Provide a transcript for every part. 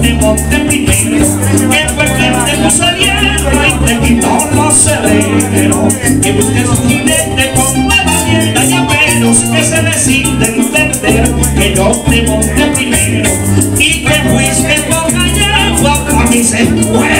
te monté primero, que fue quien te puso hierro y te quitó los cerebros, que busques un jinete con dieta y apenas que se decide entender que yo te monté primero y que fuiste con yegua para mis escuelas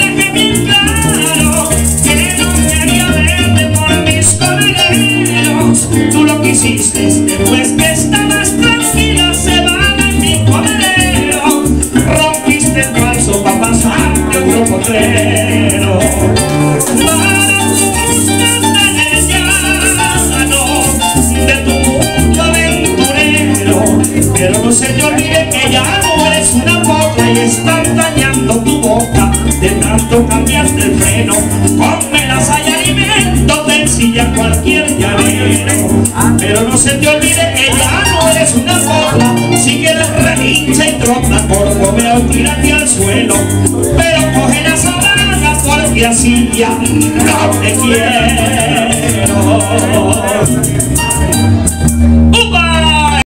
un potrero Pero no se te olvide que ya no eres una boca y están dañando tu boca de tanto cambiarte el freno. Come las hay alimento, te ensilla cualquier llavero. Pero no se te olvide que ya no eres una boca, si quieres relincha y trota por comer tírate al suelo. Así ya no te quiero.